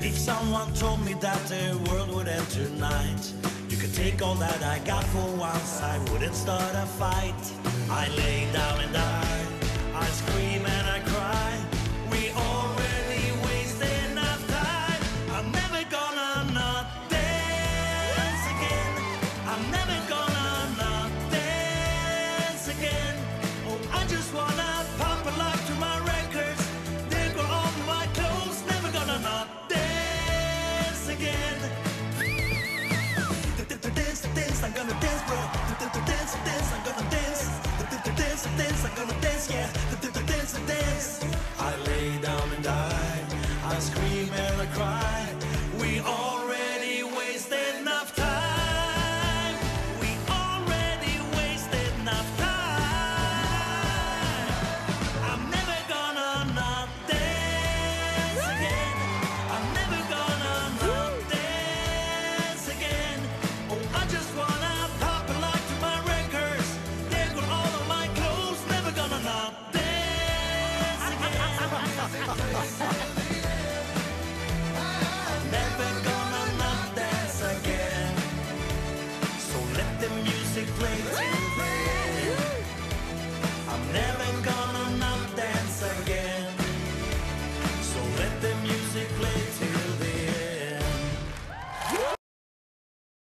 If someone told me that the world would end tonight, you could take all that I got for once, I wouldn't start a fight. I lay down and dance, yeah, the dance, the dance. I lay down. Yeah.